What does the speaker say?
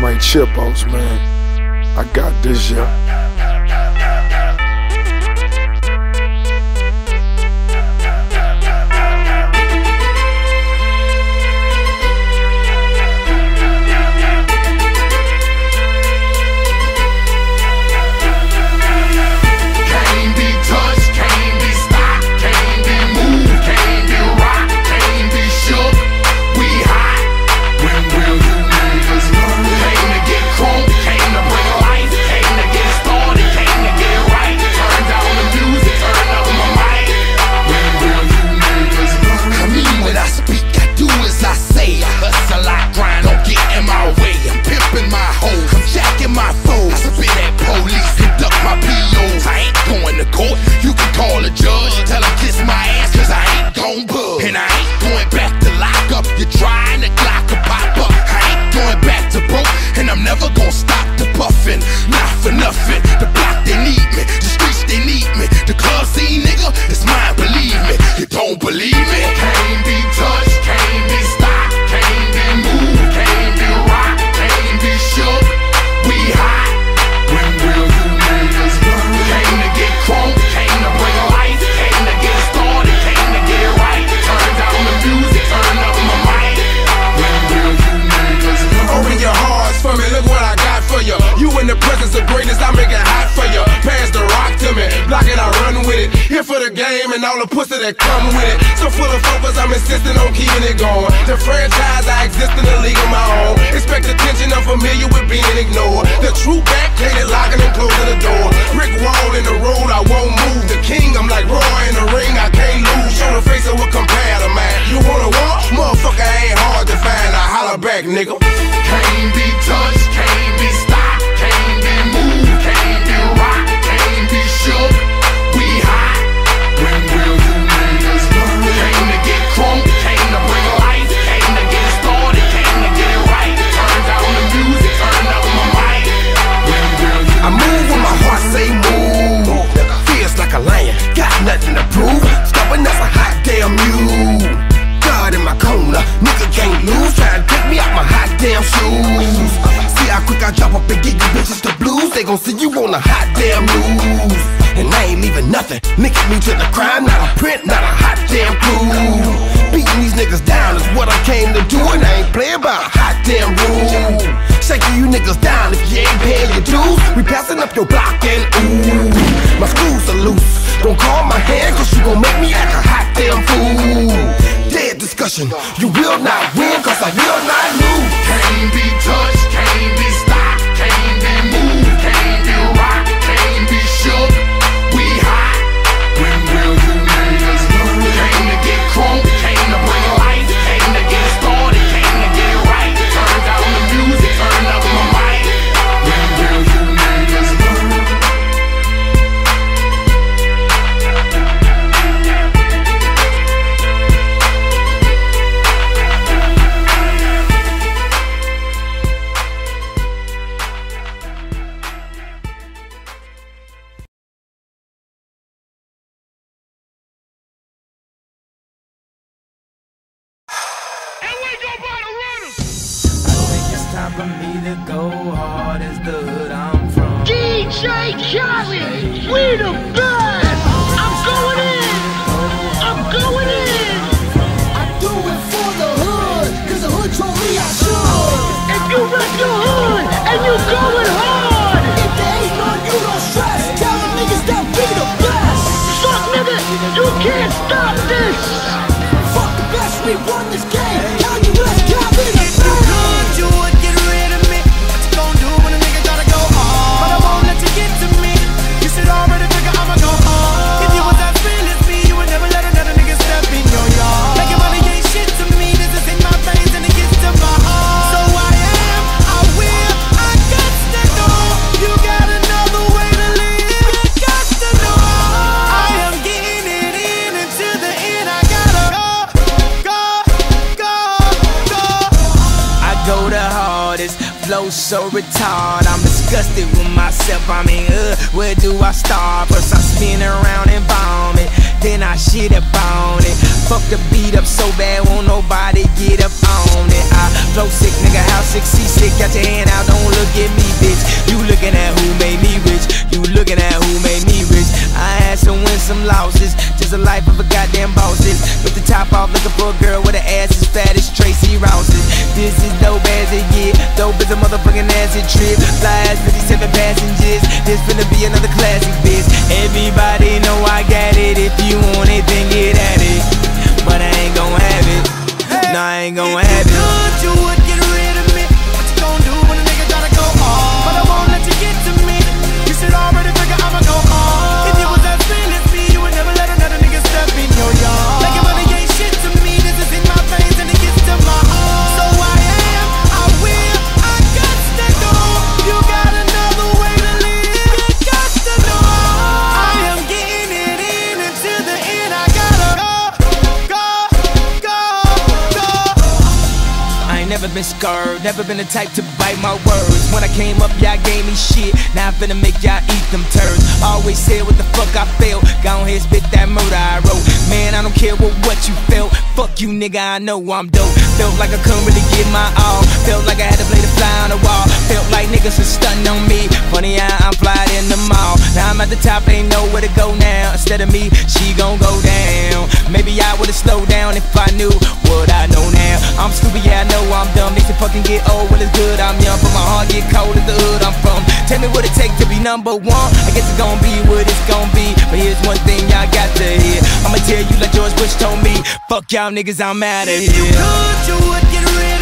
My chip, Ray man. I got this, yeah. don't believe me? the game and all the pussy that come with it. So full of focus, I'm insisting on keeping it going. The franchise, I exist in the league of my own. Expect attention, I'm familiar with being ignored. The true back, hated locking and closing the door. Brick wall in the road, I won't move. The king, I'm like Roy in the ring, I can't lose. Show the face of a competitor, man. You wanna walk? Motherfucker, I ain't hard to find. I holler back, nigga. they gon' see you on a hot damn news, And I ain't leaving nothing. Linking me to the crime, not a print, not a hot damn clue. Beating these niggas down is what I came to do, and I ain't playing by a hot damn rule. Shaking you niggas down if you ain't paying your dues. We passing up your block and ooh, my screws are loose. Don't call my hand, cause you gon' make me act a hot damn fool. Dead discussion, you will not win. time for me to go hard as the hood I'm from. DJ Khaled, we the best! so retarded. I'm disgusted with myself. I mean, uh, where do I start? First I spin around and vomit, then I shit up on it. Fuck the beat up so bad, won't nobody get up on it. I flow sick, nigga, how sick, see sick. Got your hand out, don't look at me, bitch. You looking at who made me rich? You looking at who made me rich? I had some wins, some losses, just a life of a goddamn bosses. With the top off, looking for a girl with an Dope as a motherfucking acid trip. Fly as 57 passengers. This finna be another classic, bitch. Everybody know I got it. If you want ain't never been scared, never been the type to bite my words. When I came up, y'all gave me shit. Now I'm finna make y'all eat them turds. Always said what the fuck I felt. Go on here, spit that murder I wrote. Man, I don't care what, what you felt. Fuck you, nigga, I know I'm dope. Felt like I couldn't really give my all. Felt like I had to play the fly on the wall. Felt like niggas was stunting on me. Funny how I'm flying in the mall. Now I'm at the top, ain't nowhere to go now. Instead of me, she gon' go down. Maybe I would've slowed down if I knew what I know now. Dumb. They say fucking get old when it's good, I'm young. But my heart get cold as the hood I'm from. Tell me what it take to be number one. I guess it's gon' be what it's gon' be. But here's one thing y'all got to hear. I'ma tell you like George Bush told me. Fuck y'all niggas, I'm out of here. If you Could you would get of